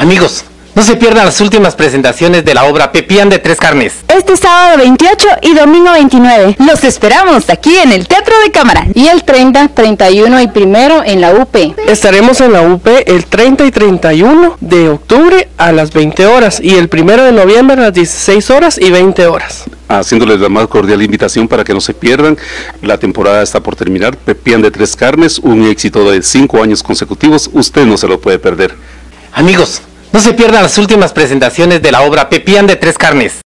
Amigos, no se pierdan las últimas presentaciones de la obra Pepían de Tres Carnes. Este sábado 28 y domingo 29. Los esperamos aquí en el Teatro de Cámara. Y el 30, 31 y primero en la UP. Estaremos en la UP el 30 y 31 de octubre a las 20 horas y el 1 de noviembre a las 16 horas y 20 horas. Haciéndoles la más cordial invitación para que no se pierdan. La temporada está por terminar. Pepían de Tres Carnes, un éxito de cinco años consecutivos. Usted no se lo puede perder. Amigos, no se pierdan las últimas presentaciones de la obra Pepían de Tres Carnes.